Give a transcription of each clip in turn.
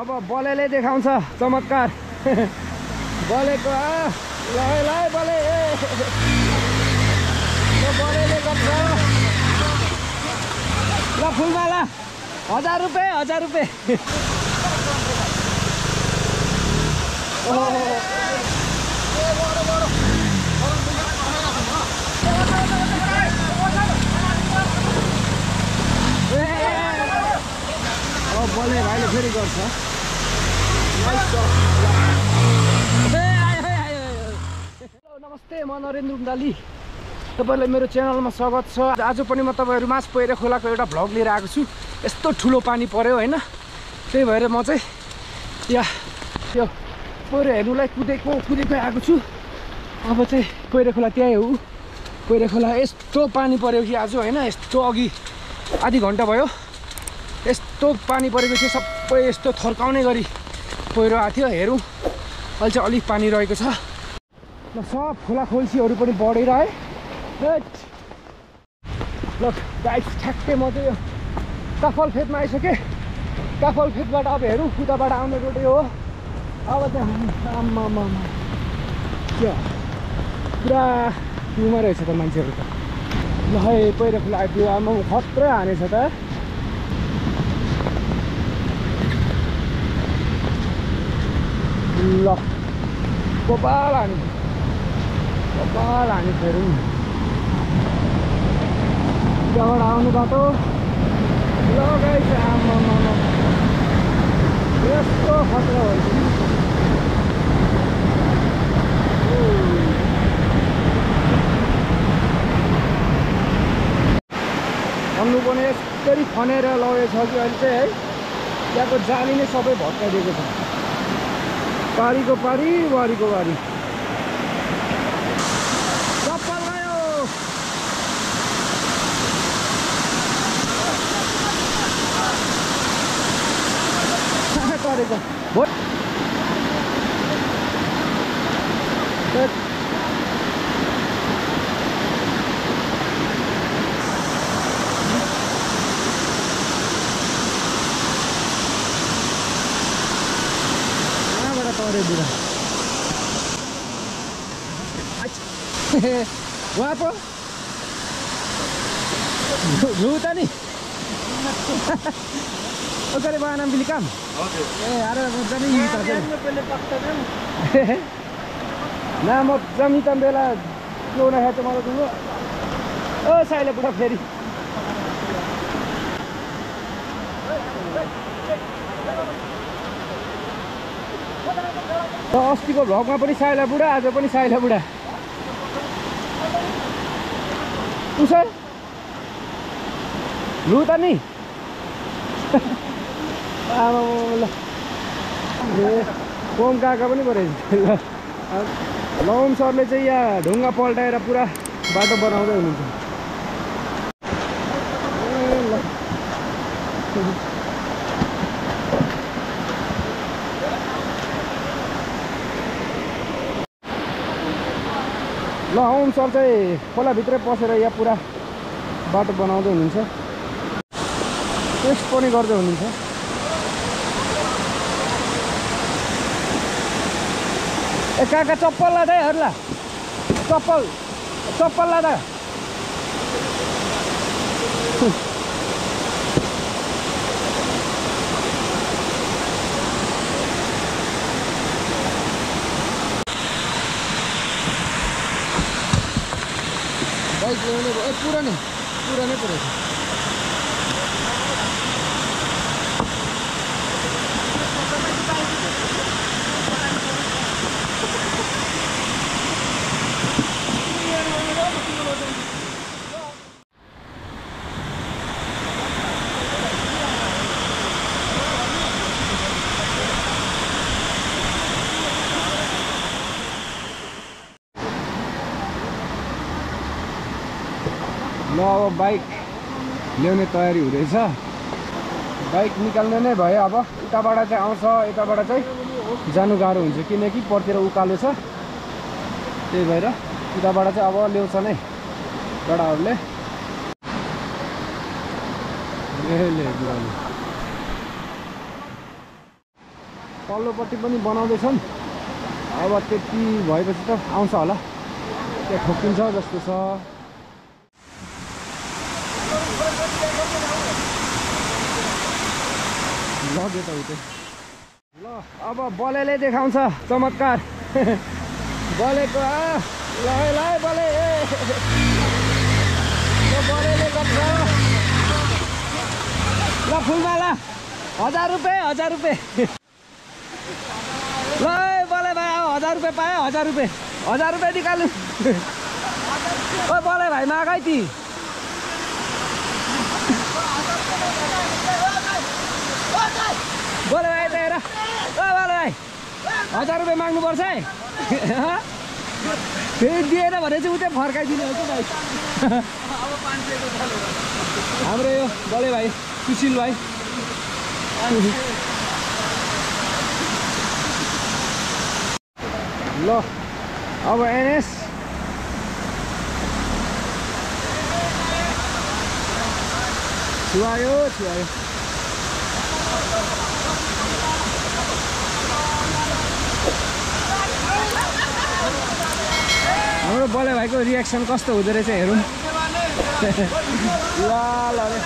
अब बलेले देखाउँछ चमत्कार। बलेको ल बले। बलेले ल फुलमाला हजार रुपियाँ हजार रुपियाँ ओहो। ए, अब फेरि गर्छ। नमस्ते म नरेन्द्र उन्दाली तपाईँलाई मेरो च्यानलमा स्वागत छ। आज पनि म तपाईँहरू मास पहिरो खोलाको एउटा भ्लग लिएर आएको छु। यस्तो ठुलो पानी पऱ्यो होइन? त्यही भएर म चाहिँ यहाँ त्यो पहिरो हेर्नुलाई कुदेको कुदेको आएको छु। अब चाहिँ पहिरो खोला त्यहीँ हो पहिरो खोला यस्तो पानी पऱ्यो कि आज होइन? यस्तो अघि आधी घन्टा भयो। यस्तो पानी परेको थियो सबै यस्तो थर्काउने गरी पहिरो आएको थियो हेरौँ। अहिले चाहिँ अलिक पानी रहेको छ। ल सब खोला खोल्सीहरू पनि बढेर है। ल गाइस ठ्याक्कै म चाहिँ यो काफल फेदमा आइसकेँ। काफल फेदबाट अब हेरौँ उताबाट आउने रोडे हो। अब चाहिँ आम्मामा क्या? पुरा पिउमा रहेछ त मान्छेहरू त। ल है पहिरो खोला आइपुग्यो। आमा खत्रै हानेछ त। हाने कपाल हाने फेरि त्यहाँबाट आउनु बाटो लगाइ आमामा यस्तो खतरा नि भन्नु पनि यस्तरी खनेर लगेछ कि अहिले चाहिँ है त्यहाँको जाली नै सबै भत्काइदिएको छ पारी को पारी वारी को वारी। बहुत तरे बुढा वहाँ पो झु त नि ओके वहाँ नाम बिली काम ए अरे मजाले त। ना म जमिता बेला क्यों ना है तुम्हारा दूंगा ओ साइले बुढा फेरि त अस्तिको भ्लगमा पनि साइला बुढा आज पनि साइला बुढा। उसै लु त नि। कोम काका पनि ल लौम सरले चाहिँ यहाँ ढुङ्गा पल्टाएर पुरा बाटो बनाउँदै हुनुहुन्छ। ल ओम सर चाहिँ खोलाभित्रै पसेर यहाँ पुरा बाटो बनाउँदै हुनुहुन्छ। टेस्ट पनि गर्दै हुनुहुन्छ। ए काका चप्पल लाँदै हेर्ला चप्पल चप्पल लाँदा। बाइक ल्याउने भयो ए पुरा नै पुरा नै पुरै ल अब बाइक ल्याउने तयारी हुँदैछ। बाइक निकाल्ने नै भयो अब। उताबाट चाहिँ आउँछ यताबाट चाहिँ जानु गाह्रो हुन्छ। किनकि परतिर उकालो छ। त्यही भएर उताबाट चाहिँ अब ल्याउँछ नै डाँडाहरूले तल्लोपट्टि पनि बनाउँदैछन्। अब त्यति भएपछि त आउँछ होला। त्यो ठोकिन्छ जस्तो छ। लग्यो त ल अब बलेले देखाउँछ चमत्कार। बलेको ल ल बले बलेले ल हजार रुपियाँ हजार रुपियाँ ल बले भाइ अब हजार रुपियाँ पायो हजार रुपियाँ हजार रुपियाँ निकाल्नु। ओ बले भाइ मागै ती। बोले भाइ त हेर। ओ बोले भाइ। हजार रुपियाँ माग्नुपर्छ है? फेरि दिएन भने चाहिँ उतै फर्काइदिनु हो भाइ? हाम्रो यो बोले भाइ सुशील भाइ। ल अब एनएस। छुवायो छुवायो हाम्रो बले भाइको रियाक्सन कस्तो हुँदो रहेछ हेरौँ। ल ल रे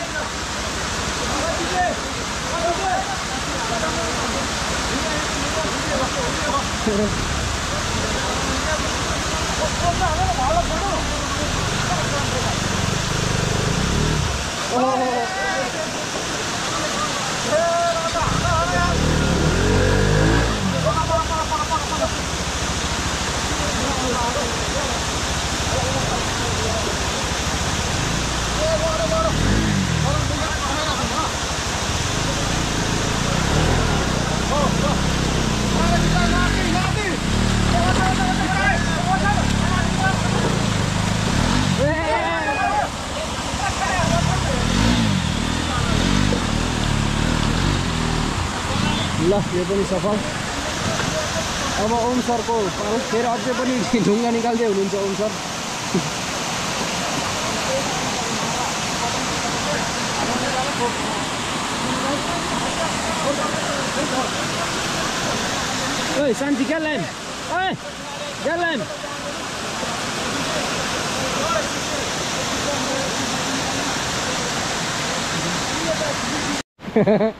ल यो पनि सफल। अब ओम सरको फेरि अझै पनि ढुङ्गा निकाल्दै हुनुहुन्छ ओम सर। ओइ शान्ति क्या लाइन। ओइ क्या लाइन।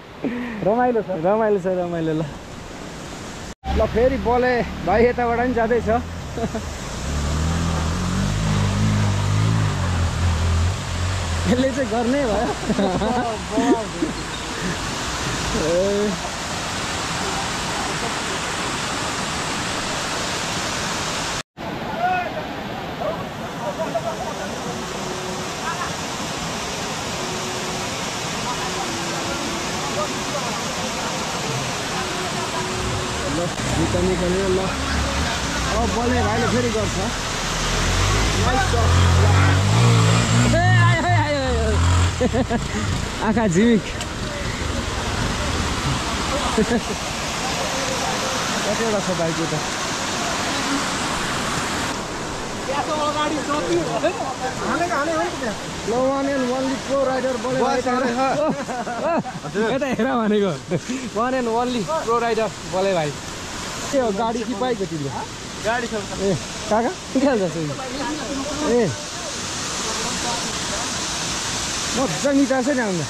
रमाइलो छ। रमाइलो छ रमाइलो ल। ल फेरि बले भाइ यताबाट पनि जाँदैछ। यसले चाहिँ गर्नै भयो। ल निकाल निकाल्यो ल। अब बल्ने भाइले फेरि गर्छ। आँखा झिमिक। कतिवटा छ बाइक त? यता हेर भनेको। One and only pro rider बोले भाइ। के हो गाडी कि बाइक हो? तिम्रो ए काका? यो? ए। मजा निकाल्छ नि आउँदा।